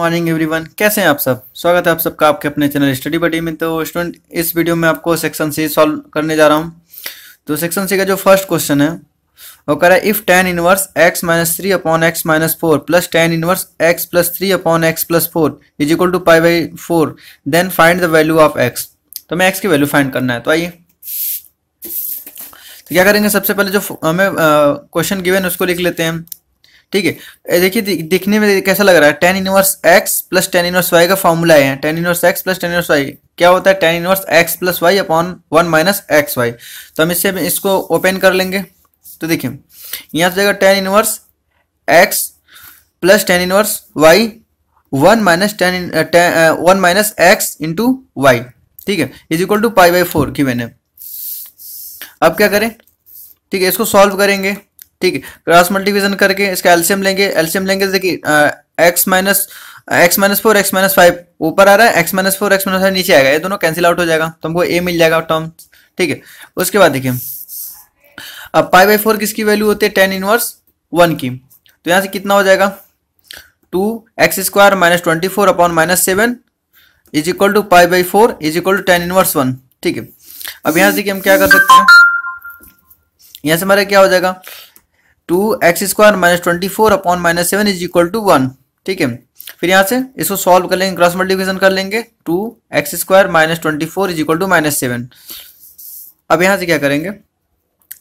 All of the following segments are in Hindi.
मॉर्निंग एवरीवन, कैसे हैं आप सब? स्वागत है आप सबका आपके अपने चैनल स्टडी बडी में। तो स्टूडेंट, इस वीडियो में आपको सेक्शन सी सॉल्व करने जा रहा हूँ। तो सेक्शन सी का जो फ़र्स्ट क्वेश्चन है, वो कह रहा है if tan inverse x minus three upon x minus four plus tan inverse x plus three upon x plus four is equal to pi by four then find the value of x तो हमें एक्स की वैल्यू फाइंड करना है। तो आइए। तो क्या करेंगे? सबसे पहले जो, हमें क्वेश्चन गिवन उसको लिख लेते हैं। ठीक है? देखिए दिखने में कैसा लग रहा है? Tan inverse x plus tan inverse y का फॉर्मूला है। Tan inverse x plus tan inverse y क्या होता है? Tan inverse x plus y upon one minus x y तो हम इससे इसको ओपन कर लेंगे। तो देखिए, यहाँ से tan inverse x plus tan inverse y one minus tan one minus x into y ठीक है? Is equal to pi by four की मैंने अब क्या करें? ठीक है, इसको सॉल्व करेंगे। ठीक है, क्रॉस मल्टीप्लिकेशन करके इसका एल्सियम लेंगे एल्सियम लेंगे तो देखिए x minus x minus four x minus five ऊपर आ रहा है x minus four x minus five नीचे आएगा, ये दोनों कैंसिल आउट हो जाएगा तो हमको ए मिल जाएगा टर्म ठीक है। उसके बाद देखिए, अब पाई बाई फोर किसकी वैल्यू होती है? टेन इनवर्स वन की। तो यहाँ से कितना हो जाएगा? Two x square minus twenty four upon minus seven is equal to pi by four is equal to tan inverse one ठीक है। अब यहाँ से हम क्या कर सकते हैं। यहाँ से हमारा क्या हो जाएगा? Two x square minus twenty four upon minus seven is equal to one. ठीक है? फिर यहाँ से इसको सॉल्व कर लेंगे, क्रॉस मल्टीप्लिकेशन कर लेंगे। Two x square minus twenty four is equal to minus seven. अब यहाँ से क्या करेंगे?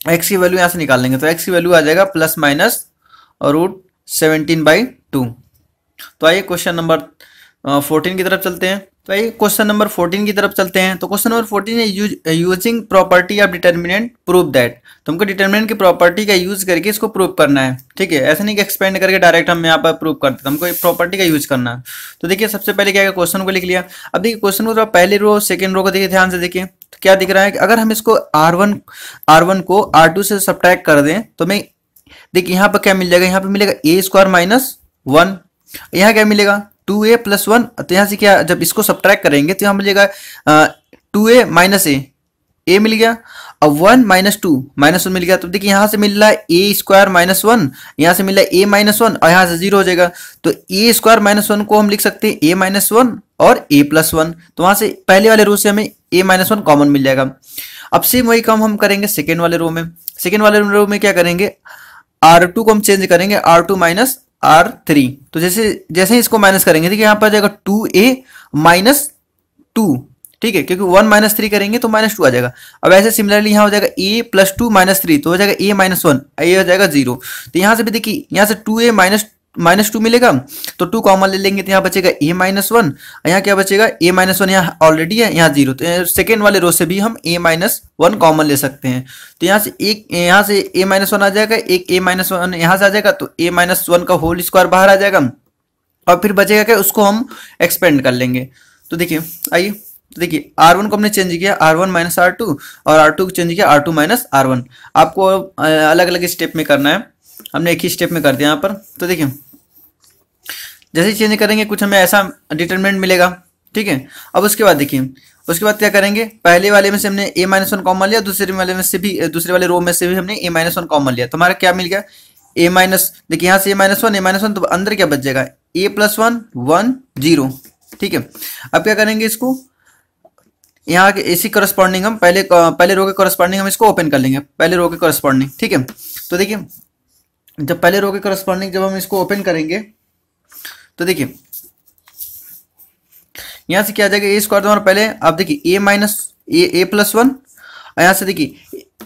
एक्स की वैल्यू यहाँ से निकाल लेंगे तो एक्स की वैल्यू आ जाएगा plus minus root seventeen by two. तो आइए क्वेश्चन नंबर फोर्टीन की तरफ़ चलते हैं। तो आइए क्वेश्चन नंबर फोर्टीन की तरफ़ चलते हैं। तो क्वेश्चन नंबर फोर्टीन है using property of determinant prove that तुमको डिटर्मिनेंट की प्रॉपर्टी का यूज़ करके इसको प्रूव करना है। ठीक है? ऐसा नहीं कि एक्सपेंड करके डायरेक्ट हम यहाँ पर प्रूव करते हमको एक प्रॉपर्टी का यूज़ करना है। तो देखिए, सबसे पहले क्या क्वेश्चन को लिख लिया। अब देखिए क्वेश्चन को पहले रो सेकेंड रो को देखिए, ध्यान से देखिए। तो क्या दिख रहा है कि अगर हम इसको आर वन आर वन को आर टू से सब्ट्रैक्ट कर दें तो मैं, देखिए, यहाँ पर क्या मिल जाएगा? यहाँ पर मिलेगा ए स्क्वायर माइनस वन यहाँ क्या मिलेगा? टू ए प्लस वन तो यहाँ से क्या, जब इसको सब्ट्रैक्ट करेंगे तो यहाँ मिलेगा टू ए माइनस ए। ए मिल गया, अब one minus two, minus one मिल गया तो देखिए यहाँ से मिल रहा है ए स्क्वायर माइनस वन, यहाँ से मिल रहा है ए माइनस वन, और यहाँ से ज़ीरो हो जाएगा। तो ए स्क्वायर माइनस वन को हम लिख सकते हैं, ए माइनस वन और ए प्लस वन। तो वहाँ से पहले वाले रो से हमें ए माइनस वन कॉमन मिल जाएगा। अब सेम वही काम हम करेंगे सेकेंड वाले रो में। सेकेंड वाले रो में क्या करेंगे? आर टू को हम चेंज करेंगे, R two minus R three. तो जैसे जैसे इसको माइनस करेंगे ठीक है यहाँ पर जाएगा टू ए माइनस टू ठीक है? क्योंकि वन माइनस थ्री करेंगे तो माइनस टू आ जाएगा। अब ऐसे सिमिलरली यहाँ हो जाएगा a plus two minus three तो हो जाएगा ए माइनस वन ए हो जाएगा ज़ीरो तो यहाँ से भी देखिए, यहाँ से two a minus minus two मिलेगा तो टू कॉमन ले लेंगे तो यहाँ बचेगा ए माइनस वन यहाँ क्या बचेगा? ए माइनस वन यहाँ ऑलरेडी है, यहाँ ज़ीरो तो सेकेंड वाले रो से भी हम ए माइनस वन कॉमन ले सकते हैं। तो यहाँ से एक, यहाँ से ए माइनस वन आ जाएगा, एक ए माइनस वन यहाँ से आ जाएगा तो ए माइनस वन का होल स्क्वायर बाहर आ जाएगा, और फिर बचेगा क्या? उसको हम एक्सपेंड कर लेंगे। तो देखिए, आइए तो देखिए आर वन को हमने चेंज किया R one minus R two और आर टू को चेंज किया R two minus R one आपको अलग अलग स्टेप में करना है। हमने एक ही स्टेप में कर दिया यहाँ पर। तो देखिए, जैसे चेंज करेंगे, कुछ हमें ऐसा डिटर्मिनेंट मिलेगा, ठीक है? अब उसके बाद देखिए, उसके बाद क्या करेंगे? पहले वाले में से हमने ए माइनस वन कॉमन लिया, दूसरे वाले में से भी, दूसरे वाले रो में से भी हमने ए माइनस वन कॉमन लिया। तो हमारा क्या मिल गया? ए माइनस देखिए, यहाँ से a minus one a minus one तो अंदर क्या बच जाएगा? A plus one one zero ठीक है? अब क्या करेंगे इसको? यहाँ के इसी करस्पॉन्डिंग हम, पहले पहले रो के करस्पॉन्डिंग हम इसको ओपन कर लेंगे, पहले रो के करस्पॉन्डिंग ठीक है? तो देखिए जब पहले रो के करस्पॉन्डिंग जब हम इसको ओपन करेंगे तो देखिए, यहाँ से क्या जाएगा? ए स्क्वायर तुम्हारा पहले, आप देखिए a minus a a plus one और यहाँ से देखिए,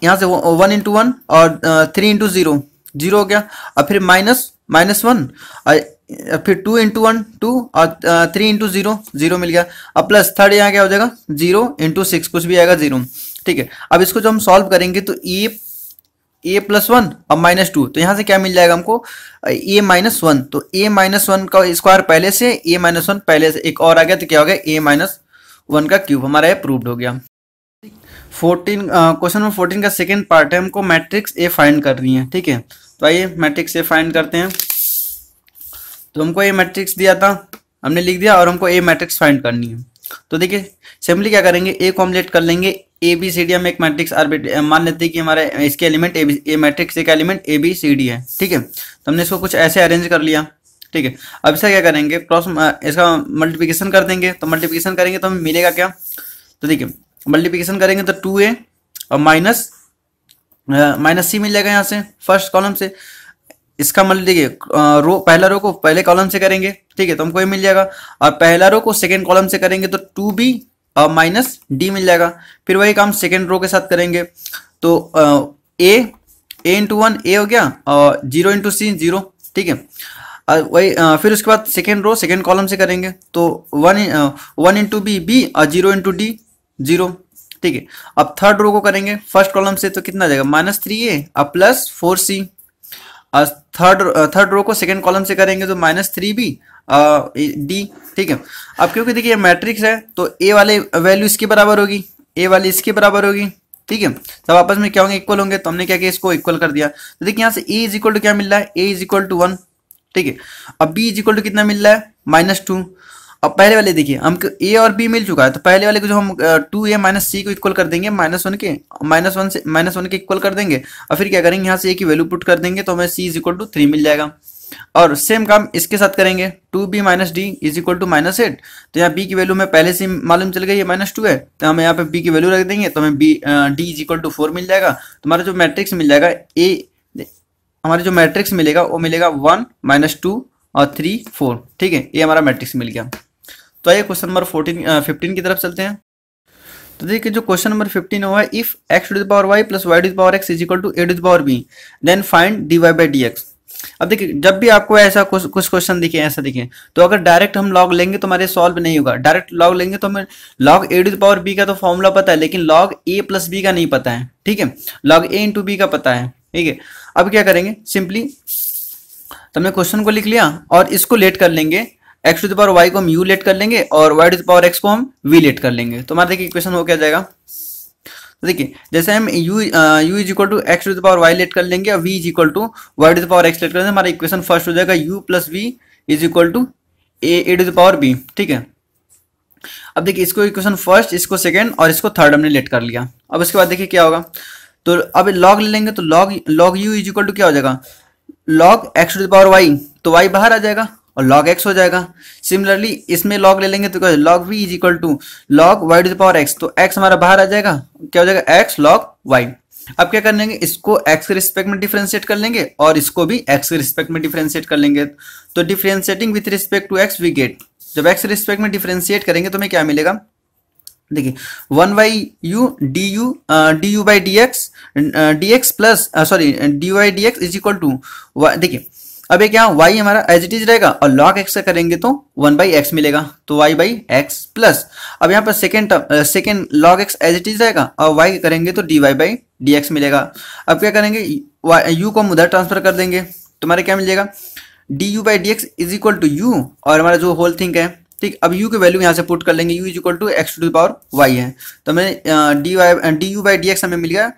यहाँ से वन इंटू वन और थ्री इंटू ज़ीरो ज़ीरो हो गया। और फिर माइनस माइनस वन फिर टू इंटू वन टू और थ्री इंटू ज़ीरो ज़ीरो मिल गया। अब प्लस थर्ड यहाँ क्या हो जाएगा? ज़ीरो इंटू सिक्स कुछ भी आएगा ज़ीरो ठीक है? अब इसको जो हम सॉल्व करेंगे तो ए ए प्लस वन और माइनस टू तो यहाँ से क्या मिल जाएगा हमको? ए माइनस वन तो ए माइनस वन का स्क्वायर पहले से ए माइनस वन पहले से, एक और आ गया तो क्या हो गया? ए माइनस वन का क्यूब हमारा ये प्रूव्ड हो गया। फोर्टीन क्वेश्चन नंबर फोर्टीन का सेकेंड पार्ट है, हमको मैट्रिक्स ए फाइंड करनी है, ठीक है? तो आइए मैट्रिक्स ए फाइंड करते हैं। तो हमको ए मैट्रिक्स दिया था, हमने लिख दिया और हमको ए मैट्रिक्स फाइंड करनी है। तो देखिए सिंपली क्या करेंगे? ए कॉम्पलेट कर लेंगे ए बी सी डी हम एक मैट्रिक्स मान लेते हैं कि हमारे इसके एलिमेंट ए ए मैट्रिक्स एक element a b c d है, ठीक है? तो हमने इसको कुछ ऐसे अरेंज कर लिया, ठीक है? अब इसका क्या करेंगे? क्रॉस इसका मल्टीप्लिकेशन कर देंगे। तो मल्टीप्लिकेशन करेंगे तो हमें मिलेगा क्या? तो देखिए मल्टीप्लिकेशन करेंगे तो टू ए और माइनस माइनस सी मिल जाएगा यहाँ से फ़र्स्ट कॉलम से। इसका मतलब देखिए रो पहला रो को पहले कॉलम से करेंगे, ठीक है? तो हमको ये मिल जाएगा। और पहला रो को सेकेंड कॉलम से करेंगे तो टू बी माइनस डी मिल जाएगा। फिर वही काम सेकेंड रो के साथ करेंगे। तो ए ए इंटू वन ए हो गया और ज़ीरो इंटू सी ज़ीरो ठीक है। वही फिर उसके बाद सेकेंड रो सेकेंड कॉलम से करेंगे। तो one one into b b और ज़ीरो इंटू डी ज़ीरो ठीक है। अब थर्ड रो को करेंगे। फ़र्स्ट कॉलम से तो कितना जाएगा? माइनस थ्री ए और plus four c third third row को सेकेंड कॉलम से करेंगे तो माइनस थ्री बी डी ठीक है? अब क्योंकि देखिए मैट्रिक्स है तो ए वाले वैल्यू इसके बराबर होगी ए वाली इसके बराबर होगी, ठीक है? सब आपस में क्या होंगे? इक्वल होंगे तो हमने क्या किया? इसको इक्वल कर दिया। तो देखिए यहाँ से ए इज़ इक्वल टू क्या मिल रहा है? A is equal to one ठीक है? अब बी इज़ इक्वल टू कितना मिल रहा है? माइनस टू अब पहले वाले देखिए, हमको ए और बी मिल चुका है तो पहले वाले को जो हम टू ए माइनस सी को इक्वल कर देंगे माइनस वन के माइनस वन से माइनस वन के इक्वल कर देंगे, और फिर क्या करेंगे, यहाँ से ए की वैल्यू पुट कर देंगे तो हमें c is equal to three मिल जाएगा। और सेम काम इसके साथ करेंगे two b minus d is equal to minus eight तो यहाँ बी की वैल्यू में पहले से मालूम चल गई है माइनस टू है तो हम यहाँ पे बी की वैल्यू रख देंगे तो हमें b d is equal to four मिल जाएगा तो हमारा जो मैट्रिक्स मिल जाएगा ए हमारे जो मैट्रिक्स मिलेगा, वो मिलेगा वन माइनस टू और थ्री फोर ठीक है, ये हमारा मैट्रिक्स मिल गया। तो आइए क्वेश्चन नंबर फोर्टीन फिफ्टीन की तरफ़ चलते हैं। तो देखिए, जो क्वेश्चन नंबर फिफ्टीन हुआ है if x to the power y plus y to power x is equal to a to power b then find d y by d x अब देखिए, जब भी आपको ऐसा कुछ कुछ क्वेश्चन दिखे, ऐसा दिखे तो अगर डायरेक्ट हम लॉग लेंगे तो हमारे सॉल्व नहीं होगा। डायरेक्ट लॉग लेंगे तो हमें log a to power b का तो फॉर्मूला पता है, लेकिन लॉग ए प्लस बी का नहीं पता है, ठीक है? लॉग ए इंटू बी का पता है, ठीक है? अब क्या करेंगे? सिंपली तो हमने क्वेश्चन को लिख लिया और इसको लेट कर लेंगे। X to the power y को हम यू लेट कर लेंगे और y to the power x को हम वी लेट कर लेंगे। तो हमारा देखिए इक्वेशन हो क्या जाएगा? तो देखिए, जैसे हम u u is equal to x to the power y let कर लेंगे और v is equal to y to the power x let कर लेंगे, हमारा इक्वेशन फ़र्स्ट हो जाएगा u plus v is equal to a a to the power b ठीक है? अब देखिए, इसको इक्वेशन फ़र्स्ट इसको सेकेंड और इसको थर्ड हमने लेट कर लिया। अब इसके बाद देखिए क्या होगा? तो अब लॉग ले लेंगे तो log log u is equal to क्या हो जाएगा? Log x to the power y तो वाई बाहर आ जाएगा। और log x हो जाएगा। सिमिलरली इसमें log ले लेंगे तो क्या log v is equal to log y to the power x तो x हमारा बाहर आ जाएगा। क्या हो जाएगा? x log y अब क्या कर लेंगे? इसको x के रिस्पेक्ट में डिफ्रेंशिएट कर लेंगे और इसको भी x के रिस्पेक्ट में डिफ्रेंशिएट कर लेंगे। तो differentiating with respect to x we get जब x रिस्पेक्ट में डिफ्रेंशिएट करेंगे तो हमें क्या मिलेगा? देखिए, one by u d u d u by d x d x plus sorry d y d x is equal to देखिए अब ये क्या, y हमारा एज इट इज़ रहेगा और log x का करेंगे तो वन बाई एक्स मिलेगा तो y बाई एक्स प्लस अब यहाँ पर second term second log x as it is रहेगा और y करेंगे तो d y by d x मिलेगा। अब क्या करेंगे u को हम उधर ट्रांसफ़र कर देंगे, तुम्हारे क्या मिलेगा d u by d x is equal to u और हमारा जो होल थिंग है, ठीक, अब u की वैल्यू यहाँ से पुट कर लेंगे, u is equal to x to the power y है। तो हमें d y d u by d x हमें मिल गया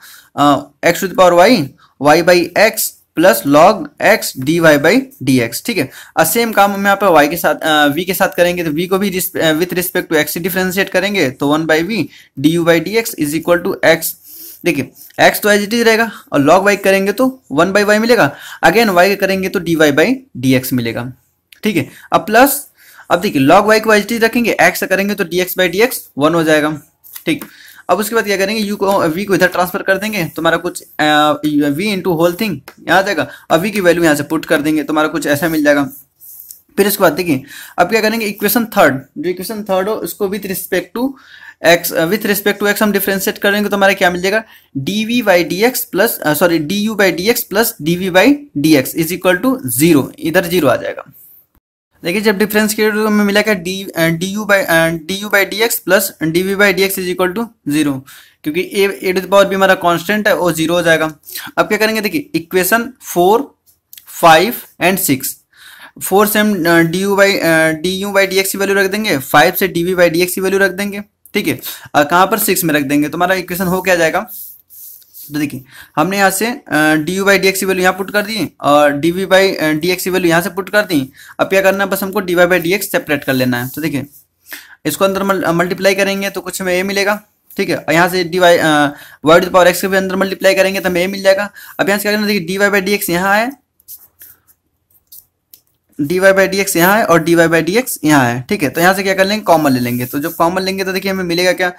x to the power y y by x plus log x d y by d x ठीक है? और सेम काम हम यहाँ पे वाई के साथ वी के साथ करेंगे तो वी को भी विथ रिस्पेक्ट टू एक्स से डिफ्रेंशिएट करेंगे तो one by v d u by d x is equal to x देखिए एक्स तो एज इट इज़ रहेगा, और लॉग वाई करेंगे तो वन बाई वाई मिलेगा। अगेन वाई करेंगे तो d y by d x मिलेगा। ठीक है? अब प्लस अब देखिए लॉग वाई को एज इट इज़ रखेंगे एक्स करेंगे तो d x by d x one हो जाएगा। ठीक। अब उसके बाद क्या करेंगे? यू को वी को इधर ट्रांसफ़र कर देंगे। तुम्हारा कुछ वी इंटू होल थिंग यहाँ आ जाएगा अब वी की वैल्यू यहाँ से पुट कर देंगे। तुम्हारा कुछ ऐसा मिल जाएगा। फिर इसके बाद देखिए, अब क्या करेंगे? इक्वेशन थर्ड जो इक्वेशन थर्ड हो, उसको with respect to x with respect to x हम डिफ्रेंशिएट करेंगे तो हमारा क्या मिल जाएगा? D v by d x plus sorry d u by d x plus d v by d x is equal to zero इधर ज़ीरो आ जाएगा। देखिए, जब डिफरेंस किया तो हमें मिला क्या? D d u by d u by d x plus d v by d x is equal to zero क्योंकि ए ए टू पावर भी हमारा कांस्टेंट है, वो ज़ीरो हो जाएगा। अब क्या करेंगे? देखिए equation four five and six four से हम d u by d u by d x की वैल्यू रख देंगे। फाइव से d v by d x की वैल्यू रख देंगे। ठीक है? कहाँ पर सिक्स में रख देंगे? तो हमारा इक्वेशन हो क्या जाएगा? तो देखिए, हमने यहाँ से d u by d x value यहाँ पुट कर दी और d v by d x value यहाँ से पुट कर दी। अब क्या करना है, बस हमको d y by d x separate कर लेना है। तो देखिए, इसको अंदर मल्टीप्लाई करेंगे तो कुछ हमें ए मिलेगा, ठीक है? यहाँ से d y y to power x के भी अंदर मल्टीप्लाई करेंगे तो हमें ए मिल जाएगा। अब यहाँ से क्या करना देखिए d y by d x यहाँ है d y by d x यहाँ है और d y by d x यहाँ है, ठीक है? तो यहाँ से क्या कर लेंगे कॉमन ले लेंगे। तो जब कॉमन लेंगे तो देखिए हमें मिलेगा क्या?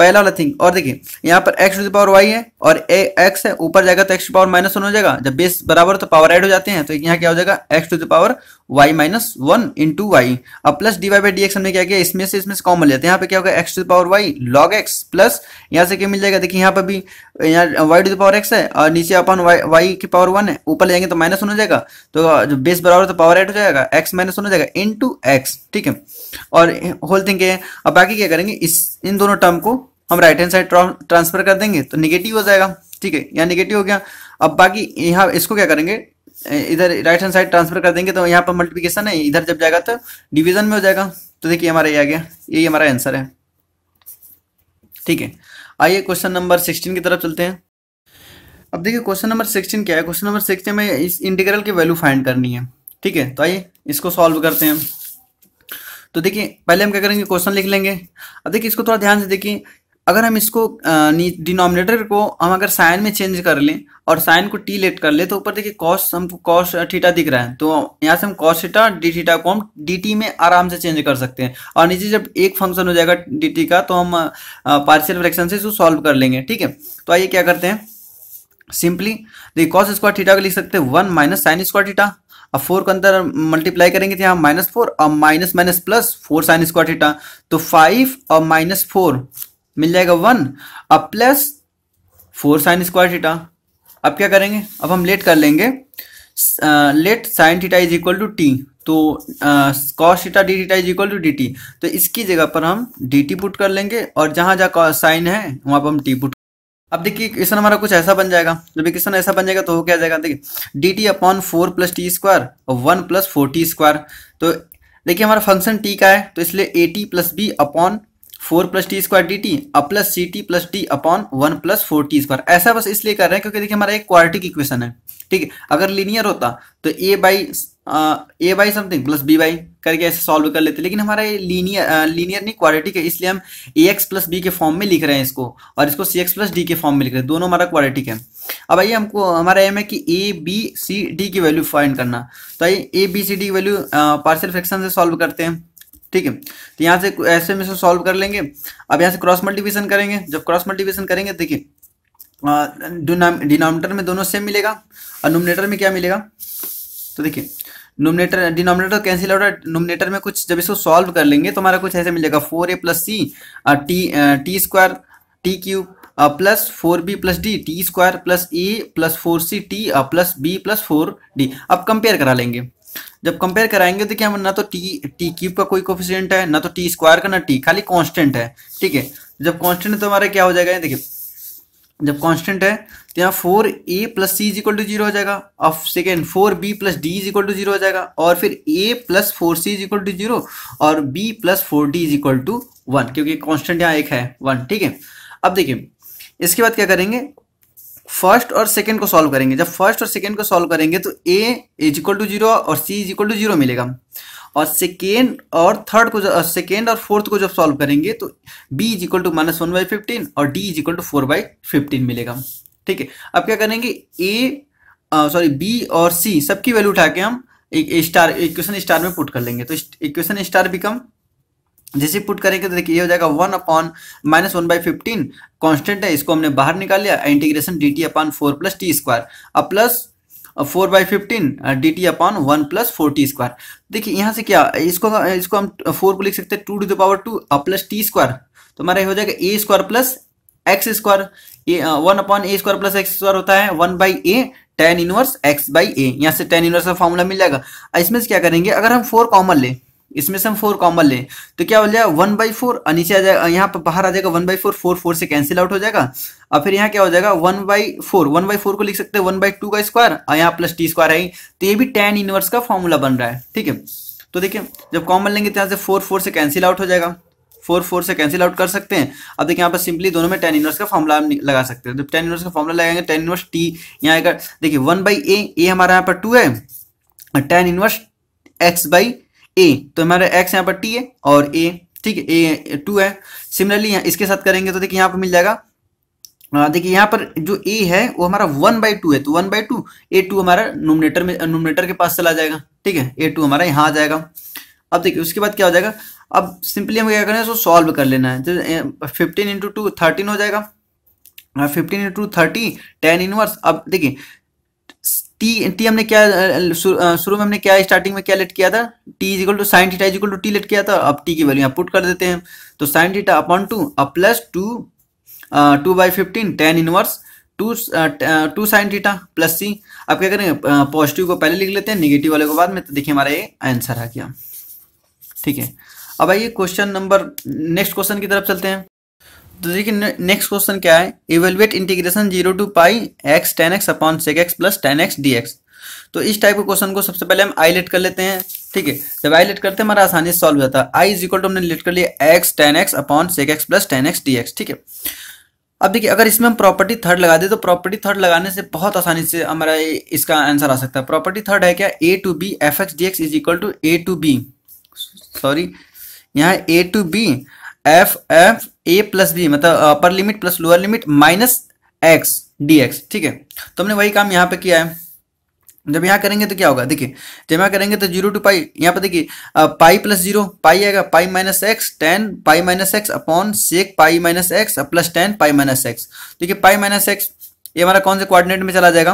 पहला वाला थिंग और देखिए, यहाँ पर एक्स टू पावर वाई है, और ए एक्स है, ऊपर जाएगा तो x to power minus one हो जाएगा, जब बेस बराबर तो पावर ऐड हो जाते हैं तो यहाँ क्या हो जाएगा x to the power y minus one into y अब plus d y by d x हमने क्या किया, इसमें से इसमें से कॉमन लेते हैं, यहाँ पे क्या होगा x to the power y log x plus यहाँ से क्या मिल जाएगा, देखिए यहाँ पर भी, यहाँ y to the power x है, और नीचे अपन वाई की पावर वन है, ऊपर ले जाएँगे तो माइनस वन हो जाएगा तो जो बेस बराबर तो पावर ऐड हो जाएगा एक्स माइनस वन हो जाएगा इन टू एक्स ठीक है? और होल थिंग है, अब बाकी क्या करेंगे, इस, इन दोनों टर्म को हम राइट हैंड साइड ट्रांसफ़र कर देंगे तो निगेटिव हो जाएगा। ठीक है, यहाँ निगेटिव हो गया। अब बाकी यहाँ इसको क्या करेंगे? इधर राइट हैंड साइड ट्रांसफ़र कर देंगे तो यहाँ पर मल्टीप्लिकेशन है, इधर जब जाएगा तो डिवीज़न में हो जाएगा। तो देखिए, हमारा ये आ गया। यही हमारा आंसर है। ठीक है, आइए क्वेश्चन नंबर सिक्सटीन की तरफ़ चलते हैं। अब देखिए क्वेश्चन नंबर सिक्सटीन क्या है? क्वेश्चन नंबर सिक्सटीन में इस इंटीग्रल की वैल्यू फाइंड करनी है। ठीक है तो आइए इसको सॉल्व करते हैं। तो देखिए, पहले हम क्या करेंगे? क्वेश्चन लिख लेंगे। अब देखिए, इसको थोड़ा ध्यान से देखिए। अगर हम इसको डिनोमिनेटर को हम अगर साइन में चेंज कर लें और साइन को टी लेट कर ले तो ऊपर देखिए कॉस हमको कॉस थीटा दिख रहा है। तो यहाँ से हम कॉस थीटा डी थीटा को हम डी टी में आराम से चेंज कर सकते हैं। और नीचे जब एक फ़ंक्शन हो जाएगा डी टी का तो हम पार्शियल फ्रैक्शन से इसको सॉल्व कर लेंगे, ठीक है? तो आइए क्या करते हैं? सिंपली देखिए कॉस स्क्वायर थीटा को लिख सकते हैं। One minus sine square theta. अब फोर के अंदर मल्टीप्लाई करेंगे तो यहाँ माइनस फोर और minus minus plus four sine square theta. तो फाइव और माइनस फोर मिल जाएगा वन। अब plus four sine square theta अब क्या करेंगे? अब हम लेट कर लेंगे। Let sine theta is equal to t तो cos theta d theta is equal to d t तो इसकी जगह पर हम डी टी पुट कर लेंगे और जहाँ जहाँ साइन है, वहाँ पर हम टी पुट अब देखिए, क्वेश्चन हमारा कुछ ऐसा बन जाएगा। जब क्वेश्चन ऐसा बन जाएगा तो हो क्या जाएगा? देखिए d t upon four plus t square और one plus four t square तो देखिए, हमारा फ़ंक्शन टी का है तो इसलिए A t plus B upon four plus t square d t, uh plus C t plus D upon one plus four t square. ऐसा बस इसलिए कर रहे हैं क्योंकि देखिए हमारा एक क्वाड्रेटिक इक्वेशन है, ठीक है? अगर लीनियर होता तो A by A by something plus B by करके ऐसे सॉल्व कर लेते, लेकिन हमारा ये लीनियर लीनियर नहीं, क्वाड्रेटिक है, इसलिए हम ए एक्स प्लस बी के फॉर्म में लिख रहे हैं इसको, और इसको सी एक्स प्लस डी के फॉर्म में लिख रहे हैं। दोनों हमारा क्वाड्रेटिक है। अब आइए हमको, हमारा एम है कि ए, बी, सी, डी की वैल्यू फाइंड करना। तो आइए ए, बी, सी, डी की वैल्यू पार्शियल फ्रैक्शन से सॉल्व करते हैं। ठीक है? तो यहाँ से ऐसे में से सॉल्व कर लेंगे। अब यहाँ से क्रॉस मल्टीप्लिकेशन करेंगे। जब क्रॉस मल्टीप्लिकेशन करेंगे, देखिए डिनोमिनेटर में दोनों सेम मिलेगा और नोमिनेटर में क्या मिलेगा? तो देखिए numerator denominator cancel out numerator में कुछ जब इसको सॉल्व कर लेंगे तो हमारा कुछ ऐसे मिलेगा four A plus C t t square t cube plus four B plus D t square plus A plus four C t plus B plus four D अब कंपेयर करा लेंगे। जब कंपेयर कराएँगे तो क्या ना तो टी टी क्यूब का कोई कोफिशियंट है, ना तो टी स्क्वायर का, ना टी खाली कांस्टेंट है, ठीक है? जब कांस्टेंट है तो हमारा क्या हो जाएगा देखिए, जब कांस्टेंट है तो यहाँ four A plus C is equal to zero हो जाएगा और second four B plus D is equal to zero हो जाएगा, और फिर A plus four C is equal to zero और B plus four D is equal to one क्योंकि कांस्टेंट यहाँ एक है वन ठीक है? अब देखिए, इसके बाद क्या करेंगे? फ़र्स्ट और सेकेंड को सॉल्व करेंगे। जब फ़र्स्ट और सेकेंड को सॉल्व करेंगे तो A is equal to zero और C is equal to zero मिलेगा। और सेकेंड और थर्ड को सेकेंड और फोर्थ को जब सॉल्व करेंगे तो B is equal to minus one by fifteen और D is equal to four by fifteen मिलेगा। ठीक है? अब क्या करेंगे? ए सॉरी बी और सी सबकी वैल्यू उठा के हम एक स्टार इक्वेशन स्टार में पुट कर लेंगे। तो इक्वेशन स्टार बिकम जैसे पुट करेंगे तो देखिए ये हो जाएगा one upon minus one by fifteen constant है, इसको हमने बाहर निकाल लिया integration d t upon four plus t square अब plus four by fifteen d t upon one plus four t square देखिए यहाँ से क्या, इसको इसको हम फोर को लिख सकते हैं two to the power two plus T square तो हमारा हो जाएगा A square plus X square one upon A square plus X square होता है one by A tan inverse X by A यहाँ से टेन इनवर्स का फॉर्मूला मिल जाएगा। इसमें से क्या करेंगे, अगर हम फोर कॉमन लें इसमें से हम फोर कॉमन लें। तो क्या हो जाएगा? वन बाई फोर नीचे आ जाएगा। यहाँ पर बाहर आ जाएगा one by four four four से कैंसिल आउट हो जाएगा। और फिर यहाँ क्या हो जाएगा? One by four one by four को लिख सकते हैं। वन बाई टू का स्क्वायर और यहाँ प्लस टी स्क्वायर है। तो ये भी टेन इनवर्स का फॉर्मूला बन रहा है, ठीक है? तो देखिए, जब कॉमन लेंगे तो यहाँ से फोर फोर से कैंसिल आउट हो जाएगा। फोर फोर से कैंसिल आउट कर सकते हैं। अब देखिए, यहाँ पर सिंपली दोनों में टेन इनवर्स का फॉर्मुला लगा सकते हैं। जब टेन इनवर्स का फॉर्मुला लगाएँगे टेन इनवर्स टी यहाँ आएगा देखिए वन बाई ए ए हमारा यहाँ पर टू है। Tan inverse x by a तो हमारा एक्स यहाँ पर टी है और ए ठीक है ए टू है। सिमिलरली इसके साथ करेंगे तो देखिए यहाँ पर मिल जाएगा। देखिए यहाँ पर जो ए है, वो हमारा वन बाई टू है तो one by two a two हमारा नोमिनेटर में नोमिनेटर के पास चला जाएगा, ठीक है? ए टू हमारा यहाँ आ जाएगा। अब देखिए, उसके बाद क्या हो जाएगा? अब सिंपली हम क्या करें इसको सॉल्व कर लेना है। तो फिफ्टीन इंटू टू थर्टीन हो जाएगा। Fifteen into thirty tan inverse अब देखिए टी टी हमने क्या शुरू में हमने क्या स्टार्टिंग में क्या लेट किया था? T is equal to sine theta is equal to t let किया था। अब टी की वैल्यू यहाँ पुट कर देते हैं। तो साइन थीटा अपॉन टू अब plus two two by fifteen tan inverse two two sine theta plus C अब क्या करेंगे? पॉजिटिव को पहले लिख लेते हैं निगेटिव वाले को बाद में। तो देखिए हमारा ये आंसर आ गया। ठीक है। अब आइए क्वेश्चन नंबर नेक्स्ट क्वेश्चन की तरफ़ चलते हैं। तो देखिए नेक्स्ट क्वेश्चन क्या है? Evaluate integration zero to pi x tan x upon sec x plus tan x d x तो इस टाइप के क्वेश्चन को सबसे पहले हम आई लेट कर लेते हैं, ठीक है? जब आई लेट करते हैं, हमारा आसानी से सॉल्व हो जाता है। आई इज़ इक्वल टू हमने लेट कर लिया x tan x upon sec x plus tan x d x ठीक है? अब देखिए, अगर इसमें हम प्रॉपर्टी थर्ड लगा दे तो प्रॉपर्टी थर्ड लगाने से बहुत आसानी से हमारा इसका आंसर आ सकता है। प्रॉपर्टी थर्ड है क्या? A to b f x d x is equal to a to b sorry यहाँ a to b f f a plus b मतलब upper limit plus lower limit minus x d x ठीक है? तो हमने वही काम यहाँ पे किया है। जब यहाँ करेंगे तो क्या होगा? देखिए, जब यहाँ करेंगे तो ज़ीरो टू पाई यहाँ पे देखिए पाई प्लस ज़ीरो पाई आएगा pi minus x tan pi minus x upon sec pi minus x plus tan pi minus x देखिए पाई माइनस एक्स ये हमारा कौन से कोऑर्डिनेट में चला जाएगा?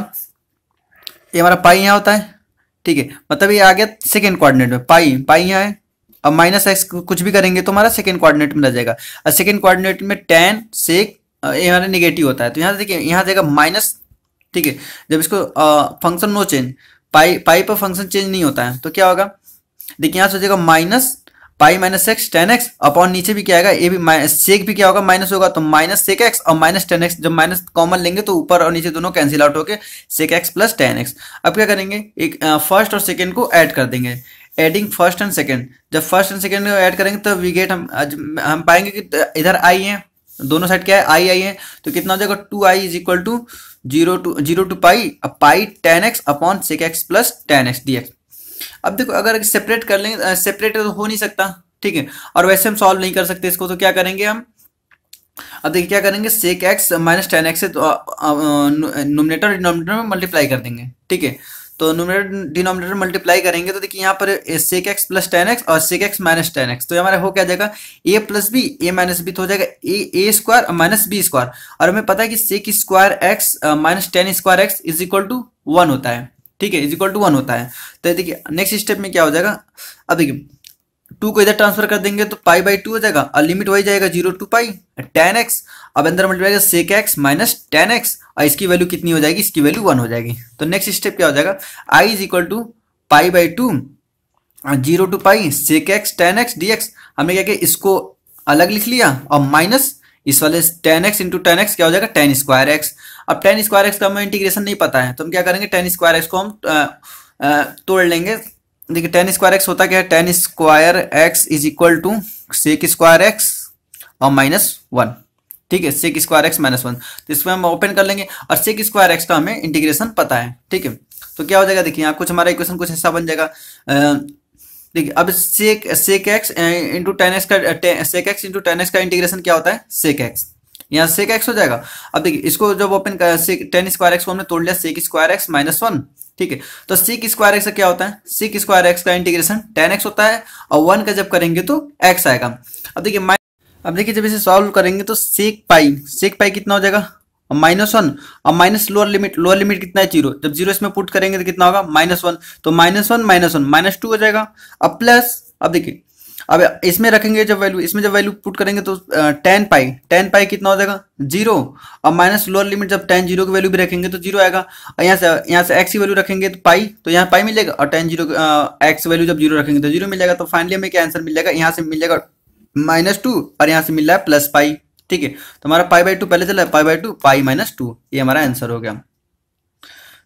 ये हमारा पाई यहाँ होता है, ठीक है? मतलब ये आ गया सेकेंड कोऑर्डिनेट में पाई पाई यहाँ है। अब माइनस एक्स कुछ भी करेंगे तो हमारा सेकेंड कोऑर्डिनेट में रह जाएगा। और सेकेंड कोऑर्डिनेट में टेन सेक ये हमारा निगेटिव होता है। तो यहाँ से देखिए, यहाँ जाएगा माइनस ठीक है, जब इसको function no change pi pi पर फ़ंक्शन चेंज नहीं होता है तो क्या होगा? देखिए, यहाँ से हो जाएगा minus pi minus x tan x upon नीचे भी क्या आएगा? ये भी सेक भी क्या होगा? माइनस होगा तो माइनस सेक एक्स और माइनस टेन एक्स जब माइनस कॉमन लेंगे तो ऊपर और नीचे दोनों कैंसिल आउट होके sec x plus tan x अब क्या करेंगे? एक फ़र्स्ट और सेकेंड को ऐड कर देंगे। एडिंग फ़र्स्ट एंड सेकेंड जब फ़र्स्ट एंड सेकेंड को ऐड करेंगे तो वी गेट हम हम पाएँगे कि इधर आई है, दोनों साइड क्या है? आई आई है। तो कितना हो जाएगा? Two I is equal to zero to zero to pi pi tan x upon sec x plus tan x d x अब देखो, अगर सेपरेट कर लेंगे सेपरेट तो हो नहीं सकता, ठीक है? और वैसे हम सॉल्व नहीं कर सकते इसको तो क्या करेंगे हम? अब देखिए, क्या करेंगे? Sec x minus tan x से तो नोमिनेटर डिनोमिनेटर में मल्टीप्लाई कर देंगे, ठीक है? तो नोमिनेटर डिनोमिनेटर मल्टीप्लाई करेंगे तो देखिए यहाँ पर sec x plus tan x और sec x minus tan x. तो हमारा हो क्या जाएगा? A plus b a minus b तो हो जाएगा a a square minus b square और हमें पता है कि sec square x minus tan square x is equal to one होता है। ठीक है इज़ इक्वल टू वन होता है। तो देखिए नेक्स्ट स्टेप में क्या हो जाएगा? अब देखिए टू को इधर ट्रांसफ़र कर देंगे तो पाई बाई टू हो जाएगा। और लिमिट वही जाएगा zero to pi tan x अब अंदर multiply sec x minus tan x और इसकी वैल्यू कितनी हो जाएगी? इसकी वैल्यू वन हो जाएगी। तो नेक्स्ट स्टेप क्या हो जाएगा? I is equal to pi by two zero to pi sec x tan x d x हमने क्या किया? इसको अलग लिख लिया, और माइनस इस वाले tan x into tan x क्या हो जाएगा? टेन स्क्वायर एक्स अब टेन स्क्वायर एक्स का हमें इंटीग्रेशन नहीं पता है तो हम क्या करेंगे? टेन स्क्वायर एक्स को हम तोड़ लेंगे। देखिए टेन स्क्वायर एक्स होता क्या है? Tan square x is equal to sec square x और माइनस वन ठीक है sec square x minus one तो इसमें हम ओपन कर लेंगे और सेक स्क्वायर एक्स का हमें इंटीग्रेशन पता है, ठीक है? तो क्या हो जाएगा, देखिए, यहाँ कुछ हमारा इक्वेशन कुछ हिस्सा बन जाएगा। देखिए, अब sec sec x into tan x का sec x into tan x का इंटीग्रेशन क्या होता है? सेक एक्स यहाँ सेक एक्स हो जाएगा। अब देखिए, इसको जब ओपन टेन स्क्वायर एक्स को हमने तोड़ लिया sec square x minus one ठीक है? तो सिक स्क्वायर एक्स का क्या होता है? सिक स्क्वायर एक्स का इंटीग्रेशन टेन एक्स होता है और वन का जब करेंगे तो एक्स आएगा। अब देखिए अब देखिए, जब इसे सॉल्व करेंगे तो सेक पाई सेक पाई कितना हो जाएगा? माइनस वन और minus lower limit lower limit कितना है? ज़ीरो जब ज़ीरो इसमें पुट करेंगे तो कितना होगा? माइनस वन तो minus one minus one minus two हो जाएगा। अब प्लस अब देखिए, अब इसमें रखेंगे जब वैल्यू इसमें जब वैल्यू पुट करेंगे तो टेन पाई टेन पाई कितना हो जाएगा? ज़ीरो और माइनस लोअर लिमिट जब टेन ज़ीरो की वैल्यू भी रखेंगे तो ज़ीरो आएगा। और यहाँ से यहाँ से एक्स की वैल्यू रखेंगे तो पाई तो यहाँ पाई मिलेगा। और टेन ज़ीरो एक्स वैल्यू जब ज़ीरो रखेंगे तो ज़ीरो मिल जाएगा तो फाइनली हमें क्या आंसर मिल जाएगा यहाँ से मिल जाएगा माइनस टू, और यहाँ से मिल रहा है प्लस पाई, ठीक है? तो हमारा पाई बाई टू पहले चला, pi by two, pi minus two, ये हमारा आंसर हो गया।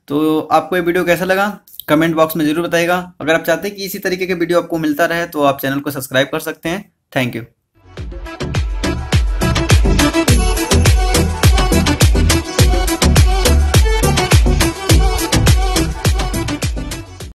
तो आपको ये वीडियो कैसा लगा? कमेंट बॉक्स में ज़रूर बताएगा अगर आप चाहते हैं कि इसी तरीके के वीडियो आपको मिलता रहे तो आप चैनल को सब्सक्राइब कर सकते हैं। Thank you.